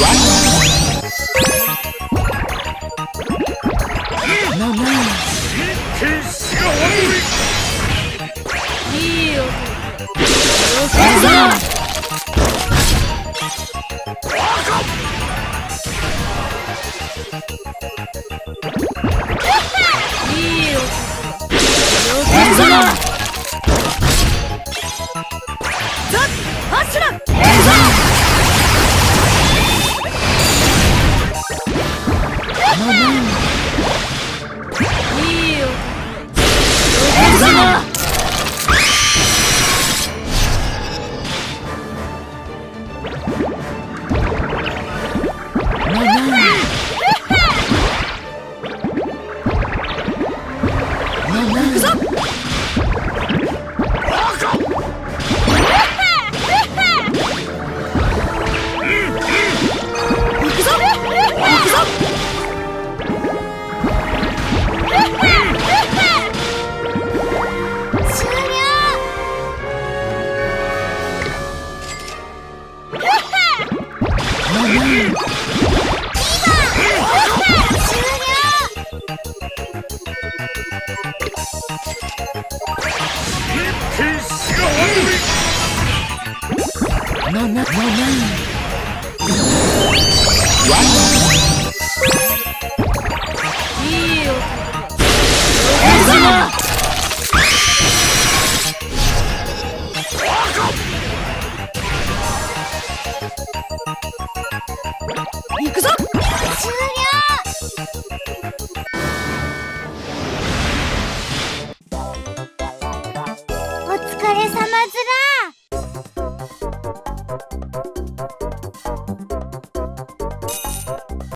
One. いいい行くぞ